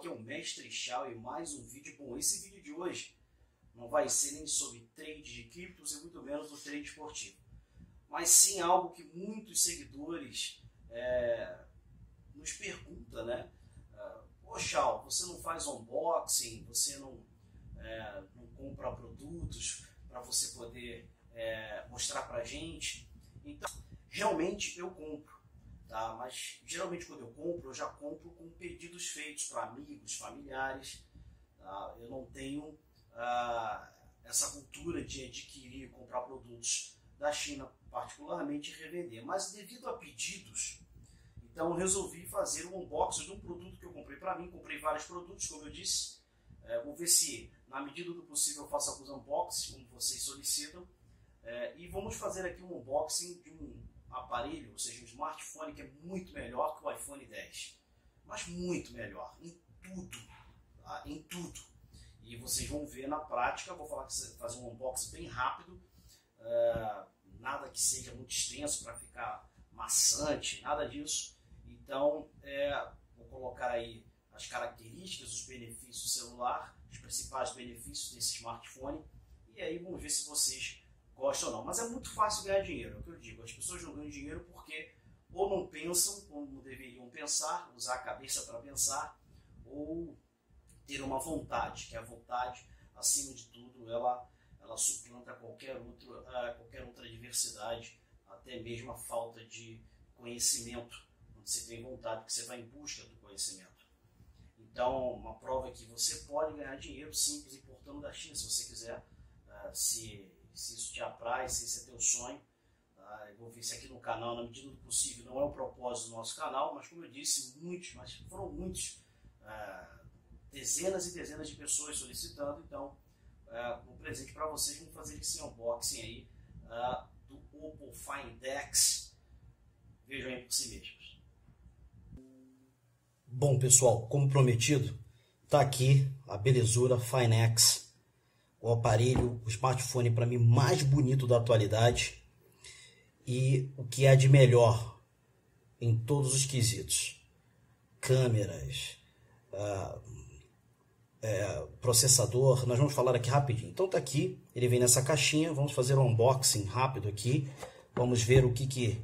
aqui é o Mestre Chau e mais um vídeo. Bom, esse vídeo de hoje não vai ser nem sobre trade de criptos e muito menos do trade esportivo, mas sim algo que muitos seguidores é, nos perguntam, né? Ô Chau, você não faz unboxing, você não, é, não compra produtos para você poder é, mostrar para gente? Então, realmente eu compro tá? Mas geralmente quando eu compro, eu já compro com pedidos feitos para amigos, familiares. Tá? Eu não tenho ah, essa cultura de adquirir e comprar produtos da China, particularmente revender. Mas devido a pedidos, então resolvi fazer um unboxing de um produto que eu comprei para mim. Comprei vários produtos, como eu disse. É, vou ver se, na medida do possível, eu faço alguns unboxings, como vocês solicitam. É, e vamos fazer aqui um unboxing de um aparelho, ou seja, um smartphone que é muito melhor que o iPhone 10. Mas muito melhor, em tudo. Tá? Em tudo. E vocês vão ver na prática, vou falar que fazer um unboxing bem rápido, uh, nada que seja muito extenso para ficar maçante, nada disso. Então, é, vou colocar aí as características, os benefícios do celular, os principais benefícios desse smartphone, e aí vamos ver se vocês gosta ou não. Mas é muito fácil ganhar dinheiro, é o que eu digo. As pessoas não ganham dinheiro porque ou não pensam como deveriam pensar, usar a cabeça para pensar, ou ter uma vontade, que a vontade, acima de tudo, ela, ela suplanta qualquer, outro, uh, qualquer outra diversidade, até mesmo a falta de conhecimento. Quando você tem vontade, que você vai em busca do conhecimento. Então, uma prova é que você pode ganhar dinheiro simples importando da China, se você quiser uh, se se isso te apraz, se esse é teu sonho. Tá? Eu vou ver se aqui no canal, na medida do possível, não é o propósito do nosso canal, mas como eu disse, muitos, mas foram muitos, uh, dezenas e dezenas de pessoas solicitando, então uh, um presente para vocês, vamos fazer esse unboxing aí uh, do Oppo Find X. Vejam aí por si mesmos. Bom pessoal, como prometido, tá aqui a belezura Fine X o aparelho, o smartphone para mim mais bonito da atualidade e o que há de melhor em todos os quesitos. Câmeras, uh, é, processador, nós vamos falar aqui rapidinho. Então tá aqui, ele vem nessa caixinha, vamos fazer um unboxing rápido aqui, vamos ver o que, que,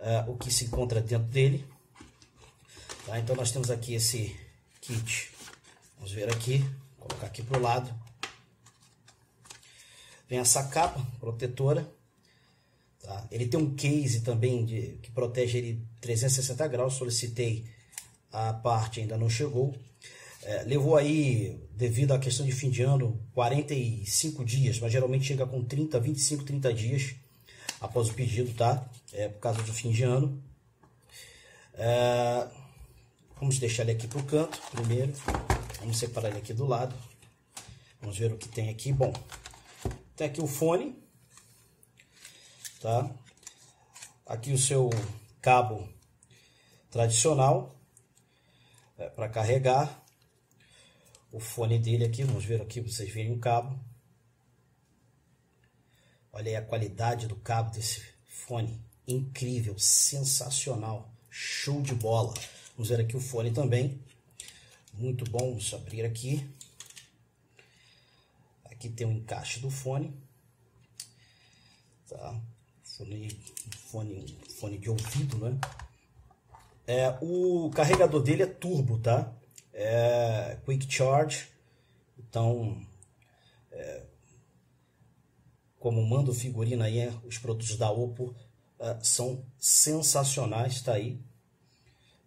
uh, o que se encontra dentro dele. Tá? Então nós temos aqui esse kit, vamos ver aqui, Vou colocar aqui para o lado. Vem essa capa protetora. Tá? Ele tem um case também de, que protege ele 360 graus. Solicitei a parte, ainda não chegou. É, levou aí, devido à questão de fim de ano, 45 dias, mas geralmente chega com 30, 25, 30 dias após o pedido, tá? É por causa do fim de ano. É, vamos deixar ele aqui para o canto primeiro. Vamos separar ele aqui do lado. Vamos ver o que tem aqui. Bom, tem aqui o fone, tá? Aqui o seu cabo tradicional é, para carregar. O fone dele aqui, vamos ver aqui, vocês verem o cabo. Olha aí a qualidade do cabo desse fone. Incrível, sensacional, show de bola. Vamos ver aqui o fone também. Muito bom, vamos abrir aqui. Aqui tem o encaixe do fone. Tá? Fone, fone, fone de ouvido, né? É, o carregador dele é turbo, tá? É quick charge. Então, é, como manda o figurino aí, os produtos da Oppo é, são sensacionais, tá aí.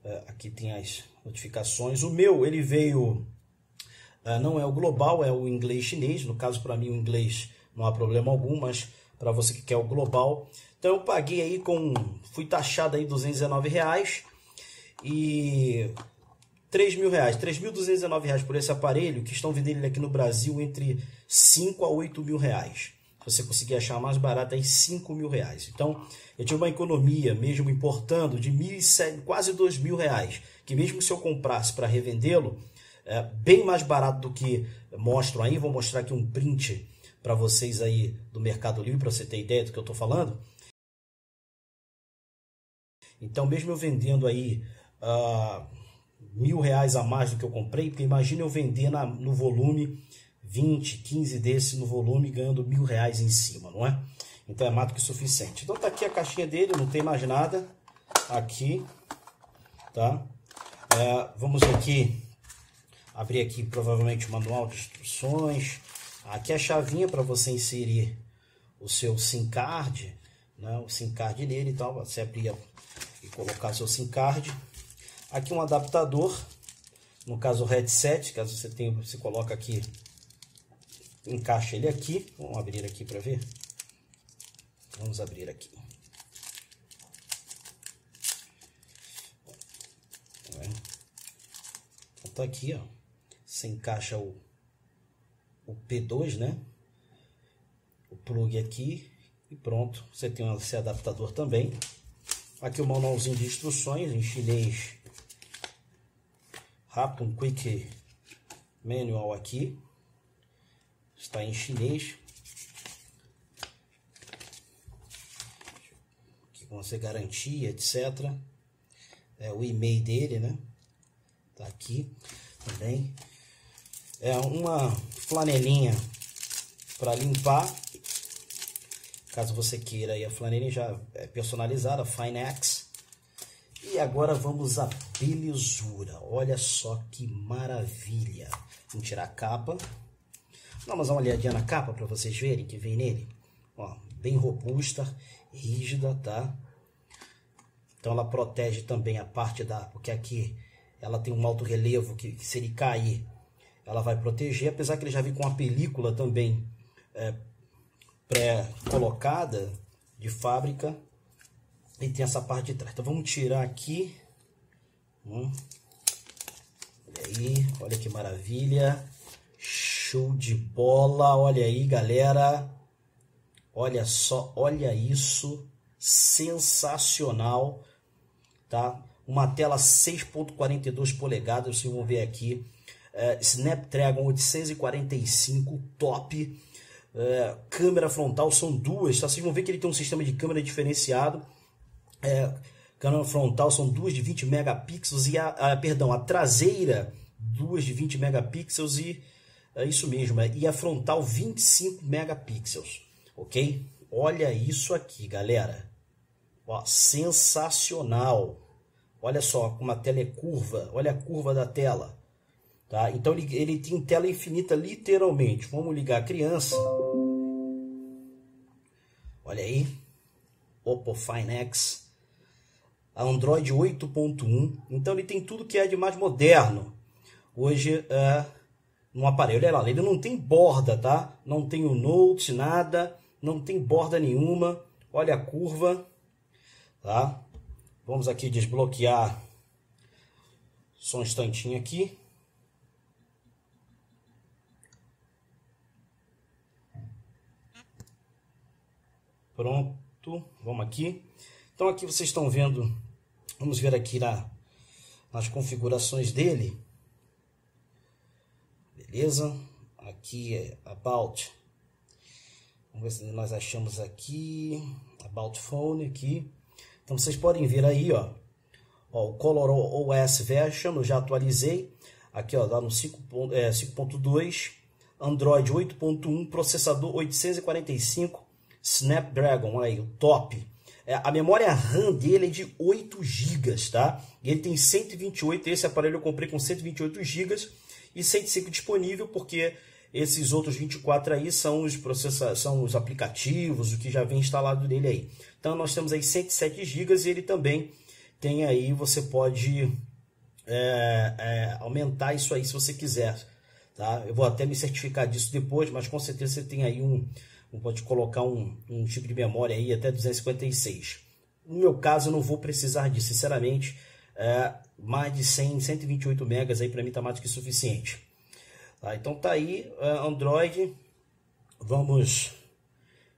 É, aqui tem as notificações. O meu, ele veio não é o global, é o inglês chinês. No caso, para mim, o inglês não há problema algum, mas para você que quer o global. Então, eu paguei aí com. Fui taxado aí 219 reais e 3 mil reais, 3.219 reais por esse aparelho, que estão vendendo ele aqui no Brasil entre 5 a 8 mil reais. Você conseguir achar mais barato, aí 5 mil reais. Então, eu tive uma economia, mesmo importando, de 1.700, quase 2 mil reais. Que mesmo se eu comprasse para revendê-lo, é, bem mais barato do que mostram aí. Vou mostrar aqui um print para vocês aí do Mercado Livre, para você ter ideia do que eu estou falando. Então, mesmo eu vendendo aí uh, mil reais a mais do que eu comprei, porque imagina eu vender na, no volume 20, 15 desse no volume, ganhando mil reais em cima, não é? Então é mais do que suficiente. Então tá aqui a caixinha dele, não tem mais nada aqui, tá? É, vamos aqui abrir aqui provavelmente o manual de instruções. Aqui a chavinha para você inserir o seu SIM card, né? o SIM card nele e tal. Você abrir e colocar seu SIM card. Aqui um adaptador, no caso o headset, caso você tenha, você coloca aqui, encaixa ele aqui. Vamos abrir aqui para ver. Vamos abrir aqui. Então tá aqui, ó. Você encaixa o, o P2, né? O plug aqui e pronto. Você tem esse adaptador também. Aqui o manualzinho de instruções em chinês. Rapid Quick Manual aqui. Está em chinês. Com você garantia, etc. É o e-mail dele, né? Tá aqui também. É uma flanelinha para limpar. Caso você queira aí a flanelinha já é personalizada, Finex. E agora vamos à belezura. Olha só que maravilha. Vamos tirar a capa. Vamos dar uma olhadinha na capa para vocês verem que vem nele. Ó, bem robusta, rígida, tá? Então ela protege também a parte da... Porque aqui ela tem um alto relevo que, que se ele cair, ela vai proteger. Apesar que ele já vem com uma película também é, pré-colocada de fábrica. E tem essa parte de trás. Então vamos tirar aqui. Hum. Olha aí, olha que maravilha. Show de bola. Olha aí, galera. Olha só, olha isso. Sensacional, tá? Uma tela 6.42 polegadas, vocês vão ver aqui. É, Snapdragon 845 top. É, câmera frontal são duas, tá? Vocês vão ver que ele tem um sistema de câmera diferenciado. É, câmera frontal são duas de 20 megapixels e a, a perdão, a traseira duas de 20 megapixels e é isso mesmo, é, e a frontal 25 megapixels, ok? Olha isso aqui, galera. Ó, sensacional. Olha só como a tela é curva. Olha a curva da tela. Tá? Então ele, ele tem tela infinita literalmente. Vamos ligar a criança. Olha aí. Oppo Fine X. Android 8.1. Então ele tem tudo que é de mais moderno. Hoje é, no aparelho. Olha lá, ele não tem borda, tá? Não tem o Note, nada. Não tem borda nenhuma. Olha a curva. Tá? Vamos aqui desbloquear. Só um instantinho aqui. Pronto, vamos aqui. Então aqui vocês estão vendo, vamos ver aqui na, nas configurações dele. Beleza? Aqui é About. Vamos ver se nós achamos aqui. About Phone aqui. Então vocês podem ver aí, ó. ó o Color OS Version, eu já atualizei. Aqui, ó, lá no 5.2. É, Android 8.1, processador 845 Snapdragon, aí, o top. É, a memória RAM dele é de 8 GB, tá? Ele tem 128, esse aparelho eu comprei com 128 GB e 105 disponível, porque esses outros 24 aí são os processa são os aplicativos, o que já vem instalado nele aí. Então nós temos aí 107 GB e ele também tem aí, você pode é, é, aumentar isso aí se você quiser. Tá? Eu vou até me certificar disso depois, mas com certeza você tem aí um, pode colocar um, um tipo de memória aí até 256. No meu caso, eu não vou precisar disso, sinceramente, é, mais de 100, 128 megas aí para mim tá mais do que suficiente. Tá, então tá aí, é, Android, vamos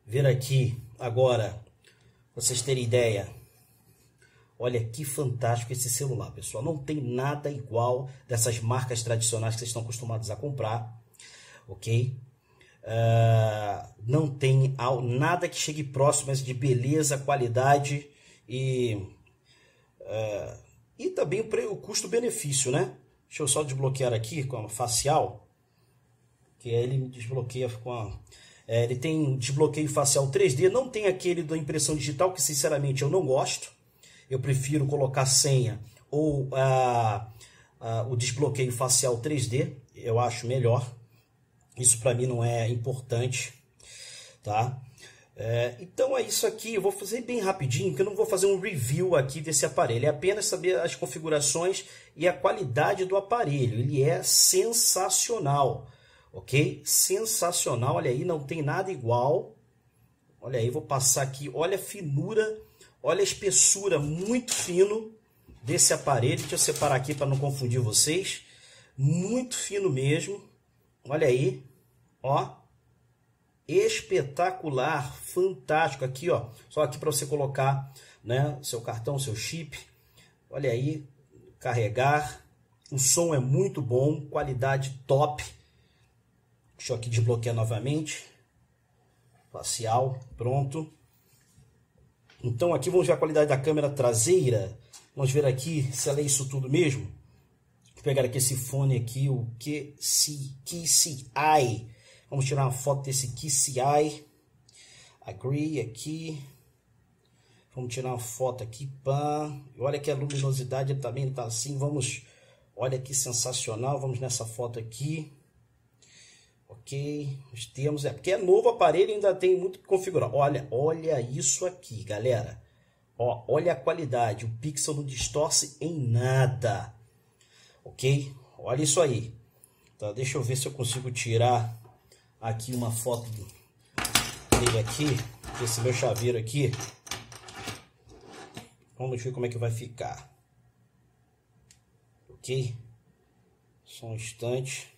ver aqui agora, vocês terem ideia, Olha que fantástico esse celular, pessoal. Não tem nada igual dessas marcas tradicionais que vocês estão acostumados a comprar, ok? Uh, não tem nada que chegue próximo de beleza, qualidade e, uh, e também o custo-benefício, né? Deixa eu só desbloquear aqui com a facial, que ele me desbloqueia com a... É, ele tem desbloqueio facial 3D, não tem aquele da impressão digital, que sinceramente eu não gosto. Eu prefiro colocar senha ou ah, ah, o desbloqueio facial 3D, eu acho melhor. Isso para mim não é importante, tá? É, então é isso aqui, eu vou fazer bem rapidinho, porque eu não vou fazer um review aqui desse aparelho, é apenas saber as configurações e a qualidade do aparelho, ele é sensacional, ok? Sensacional, olha aí, não tem nada igual, olha aí, vou passar aqui, olha a finura, olha a espessura, muito fino desse aparelho, deixa eu separar aqui para não confundir vocês, muito fino mesmo, olha aí, ó, espetacular, fantástico. Aqui, ó, só aqui para você colocar, né, seu cartão, seu chip. Olha aí, carregar. O som é muito bom, qualidade top. Deixa eu aqui desbloquear novamente. Facial, pronto. Então aqui vamos ver a qualidade da câmera traseira. Vamos ver aqui se ela é isso tudo mesmo. Vou pegar aqui esse fone aqui, o QCI Vamos tirar uma foto desse KCI. Agree aqui. Vamos tirar uma foto aqui. Pá. Olha que a luminosidade também está assim. Vamos. Olha que sensacional. Vamos nessa foto aqui. Ok. Nós temos. É porque é novo aparelho ainda tem muito que configurar. Olha, olha isso aqui, galera. Ó, olha a qualidade. O pixel não distorce em nada. Ok? Olha isso aí. Tá, deixa eu ver se eu consigo tirar aqui uma foto dele aqui, esse meu chaveiro aqui. Vamos ver como é que vai ficar. Ok? Só um instante.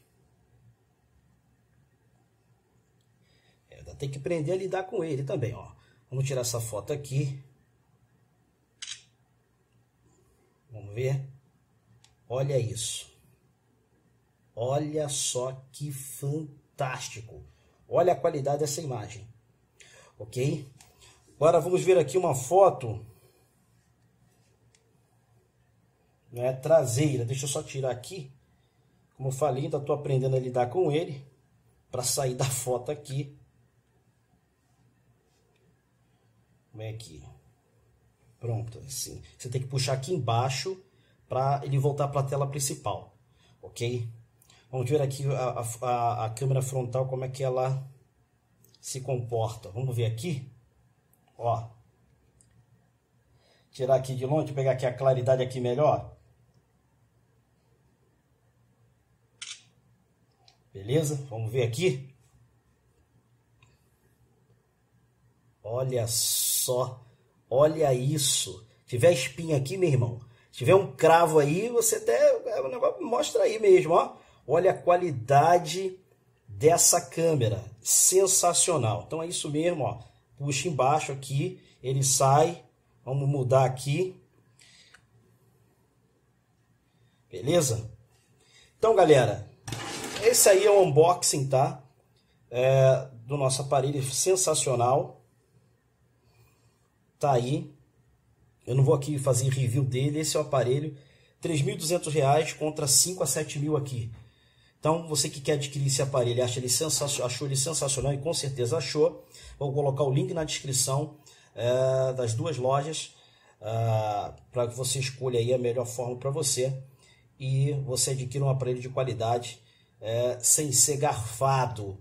É, tem que aprender a lidar com ele também, ó. Vamos tirar essa foto aqui. Vamos ver. Olha isso. Olha só que fantástico. Olha a qualidade dessa imagem. Ok? Agora vamos ver aqui uma foto né, traseira. Deixa eu só tirar aqui. Como eu falei, ainda estou aprendendo a lidar com ele. Para sair da foto aqui. Vem aqui. Pronto, assim. Você tem que puxar aqui embaixo para ele voltar para a tela principal. Ok? Vamos ver aqui a, a, a câmera frontal, como é que ela se comporta. Vamos ver aqui. Ó. Tirar aqui de longe, pegar aqui a claridade aqui melhor. Beleza? Vamos ver aqui. Olha só. Olha isso. Se tiver espinha aqui, meu irmão. Se tiver um cravo aí, você até... Negócio mostra aí mesmo, ó. Olha a qualidade dessa câmera, sensacional. Então é isso mesmo, ó. Puxa embaixo aqui, ele sai. Vamos mudar aqui. Beleza? Então, galera, esse aí é o unboxing, tá? É, do nosso aparelho sensacional. Tá aí. Eu não vou aqui fazer review dele. Esse é o aparelho. R$ 3.200 contra 5 a 7 mil aqui. Então, você que quer adquirir esse aparelho, acha ele achou ele sensacional e com certeza achou, vou colocar o link na descrição é, das duas lojas é, para que você escolha aí a melhor forma para você e você adquira um aparelho de qualidade é, sem ser garfado,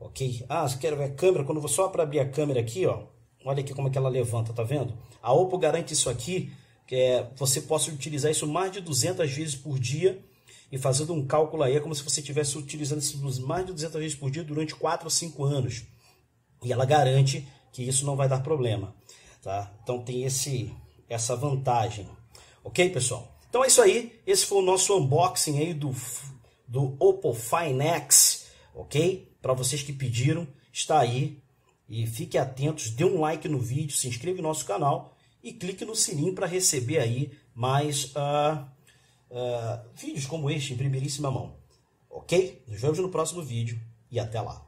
ok? Ah, você quer ver a câmera? Quando você só para abrir a câmera aqui, ó, olha aqui como é que ela levanta, tá vendo? A Oppo garante isso aqui, que é, você possa utilizar isso mais de 200 vezes por dia e fazendo um cálculo aí, é como se você estivesse utilizando blues mais de 200 vezes por dia durante 4 ou 5 anos. E ela garante que isso não vai dar problema. Tá? Então tem esse, essa vantagem. Ok, pessoal? Então é isso aí. Esse foi o nosso unboxing aí do, do Oppo Fine X. Ok? Para vocês que pediram, está aí. E fiquem atentos, dê um like no vídeo, se inscreva no nosso canal e clique no sininho para receber aí mais... Uh, uh, vídeos como este em primeiríssima mão. Ok? Nos vemos no próximo vídeo e até lá.